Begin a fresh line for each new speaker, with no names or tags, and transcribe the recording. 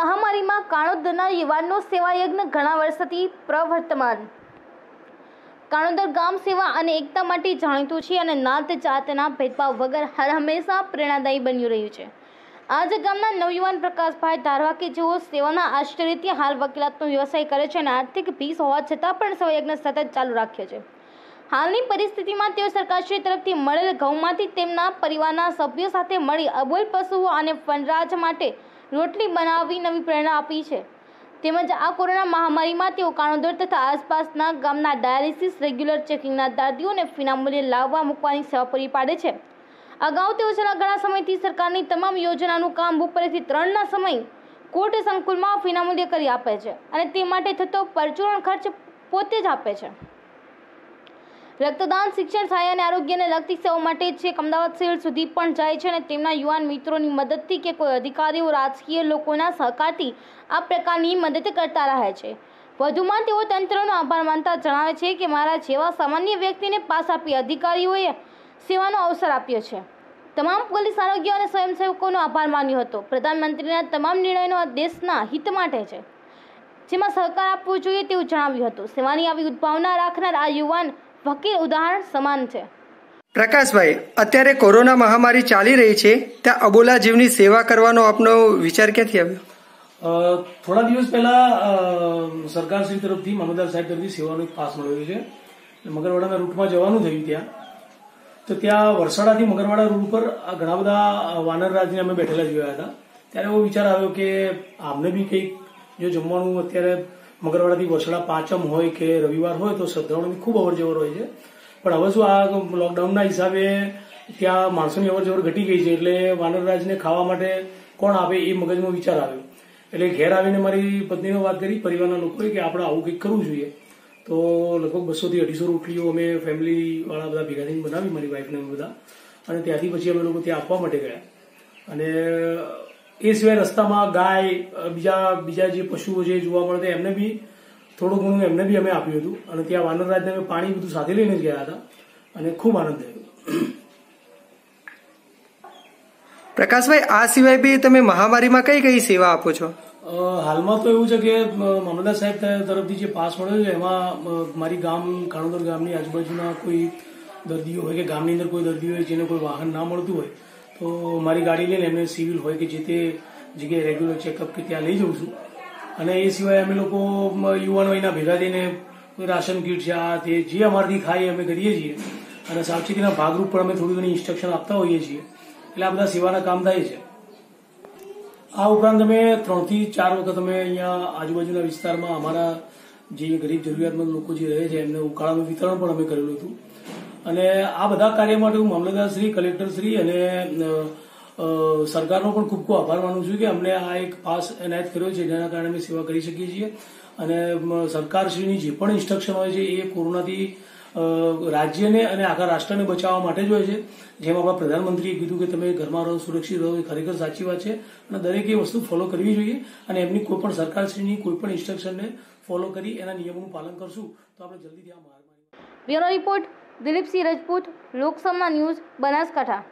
મહામારીમાં કાણોદરના યુવાનનો સેવાયજ્ઞ ઘણા વર્ષોથી પ્રવર્તમાન. કાણોદર ગામ સેવા અને એકતા માટે જાણીતું છે અને નાત જાતના ભેદભાવ વગર હર હંમેશા પ્રેરણાદાયી બન્યું રહ્યું છે. આજ ગામના નવયુવાન પ્રકાશભાઈ ધારવા કે જેઓ સેવાના આશ્ચર્યથી હાલ વકીલાતનો વ્યવસાય કરે છે અને આર્થિક ભીસ હોવા છતાં પણ સેવાયજ્ઞ સતત ચાલુ રાખ્યો છે. હાલની પરિસ્થિતિમાં તેઓ સરકારશ્રી તરફથી મળેલ ઘઉંમાંથી તેમના પરિવારના સભ્યો સાથે મળી અબોલ પશુઓ અને વનરાજ માટે રોટલી બનાવી નવી પ્રેરણા આપી છે. તેમજ આ કોરોના મહામારીમાં તેઓ કાણોદર તથા આસપાસના ગામના ડાયાલિસિસ, રેગ્યુલર ચેકિંગના દર્દીઓને વિનામૂલ્યે લાવવા મૂકવાની સેવા પૂરી પાડે છે. અગાઉ તેઓ છેલ્લા ઘણા સમયથી સરકારની તમામ યોજનાનું કામ બપોરેથી ત્રણના સમય કોર્ટ સંકુલમાં વિનામૂલ્યે કરી આપે છે અને તે માટે થતો પરચુરણ ખર્ચ પોતે જ આપે છે. રક્તદાન, શિક્ષણ, સહાય અને આરોગ્યને લગતી સેવા માટે છેક અમદાવાદ શહેર સુધી પણ જાય છે અને તેમના યુવાન મિત્રોની મદદથી કે કોઈ અધિકારીઓ, રાજકીય લોકોના સહકારથી આ પ્રકારની મદદ કરતા રહે છે. વધુમાં તેઓ તંત્રનો આભાર માનતા જણાવે છે કે મારા જેવા સામાન્ય વ્યક્તિને પાસ આપી અધિકારીઓએ સેવાનો અવસર આપ્યો છે. તમામ પોલીસ, આરોગ્ય અને સ્વયંસેવકોનો આભાર માન્યો હતો. પ્રધાનમંત્રીના તમામ નિર્ણયનો દેશના હિત માટે છે. જેમાં સહકાર આપવો જોઈએ તેવું જણાવ્યું હતું. સેવાની આવી ઉદ્ભાવના રાખનાર આ યુવાન વકીલ ઉદાહરણ સમાન છે.
પ્રકાશભાઈ અત્યારે કોરોના મહામારી ચાલી રહી છે ત્યાં અબોલા જીવની સેવા કરવાનો આપનો વિચાર ક્યાંથી આવ્યો?
થોડા દિવસ પહેલા સરકારશ્રી તરફથી મામલદાર સાહેબ તરફથી સેવાનો એક પાસ મળ્યો છે. મગરવાડાના રૂટમાં જવાનું થયું ત્યાં. તો ત્યાં વરસાડાથી મગરવાડા રૂટ ઉપર ઘણા બધા વાનર રાજને અમે બેઠેલા જોયા હતા. ત્યારે એવો વિચાર આવ્યો કે આમને બી કંઈક જો જમવાનું અત્યારે મગરવાડાથી વછડા પાંચમ હોય કે રવિવાર હોય તો શ્રદ્ધાળુની ખૂબ અવર જવર હોય છે. પણ હવે શું આ લોકડાઉનના હિસાબે ત્યાં માણસોની અવર જવર ઘટી ગઈ છે એટલે વાનરરાજને ખાવા માટે કોણ આવે એ મગજમાં વિચાર આવ્યો. એટલે ઘેર આવીને મારી પત્નીને વાત કરી, પરિવારના લોકોએ કે આપણે આવું કંઈક કરવું જોઈએ. તો લગભગ બસો થી અઢીસો રોટલીઓ અમે ફેમિલી વાળા બધા ભેગા થઈને બનાવી, મારી વાઈફને બધા. અને ત્યાંથી પછી અમે લોકો ત્યાં આપવા માટે ગયા. અને એ સિવાય રસ્તામાં ગાય બીજા બીજા જે પશુઓ છે જોવા મળે એમને બી થોડું ઘણું એમને બી અમે આપ્યું હતું. અને ત્યાં વાનરરાજને અમે પાણી બધું સાથે લઈને જ ગયા હતા. અને ખૂબ આનંદ થયો.
પ્રકાશભાઈ આ સિવાય બી તમે મહામારીમાં કઈ કઈ સેવા આપો છો?
હાલમાં તો એવું છે કે મામલતદાર સાહેબ તરફથી જે પાસ મળ્યો છે એમાં મારી ગામ કાણોદર ગામની આજુબાજુના કોઈ દર્દીઓ હોય કે ગામની અંદર કોઈ દર્દીઓ હોય જેને કોઈ વાહન ના મળતું હોય તો મારી ગાડી લઈને એમને સિવિલ હોય કે જે તે જગ્યાએ રેગ્યુલર ચેકઅપ કે ત્યાં લઈ જઉં છું. અને એ સિવાય અમે લોકો યુવાનો એના ભેગા થઈને રાશન કીટ છે, આ તે જે અમારથી થાય અમે કરીએ છીએ. અને સાવચેતીના ભાગરૂપ પણ અમે થોડી ઘણી ઇન્સ્ટ્રક્શન આપતા હોઈએ છીએ. એટલે આ બધા સેવાના કામ થાય છે. આ ઉપરાંત અમે ત્રણથી ચાર વખત અમે અહીંયા આજુબાજુના વિસ્તારમાં અમારા જે ગરીબ જરૂરિયાતમંદ લોકો જે રહે છે, એમને ઉકાળાનું વિતરણ પણ અમે કરેલું હતું. અને આ બધા કાર્ય માટે હું મામલતદારશ્રી શ્રી કલેક્ટર શ્રી અને સરકારનો પણ ખૂબ ખૂબ આભાર માનું છું કે અમને આ એક પાસ એનાયત કર્યો છે, જેના કારણે અમે સેવા કરી શકીએ છીએ. અને સરકારશ્રીની જે પણ ઇન્સ્ટ્રક્શન હોય છે, એ કોરોનાથી રાજ્યને અને આખા રાષ્ટ્રને બચાવવા માટે જ હોય છે. જેમ આપણા પ્રધાનમંત્રીએ કીધું કે તમે ઘરમાં રહો, સુરક્ષિત રહો, એ ખરેખર સાચી વાત છે. અને દરેક એ વસ્તુ ફોલો કરવી જોઈએ અને એમની કોઈ પણ સરકારશ્રીની કોઈ પણ ઇન્સ્ટ્રક્શનને ફોલો કરી એના નિયમોનું પાલન કરશું. તો આપણે જલ્દીથી આ મહામારી
રિપોર્ટ દિલીપસિંહ રજપૂત લોકસભા ન્યૂઝ બનાસકાંઠા.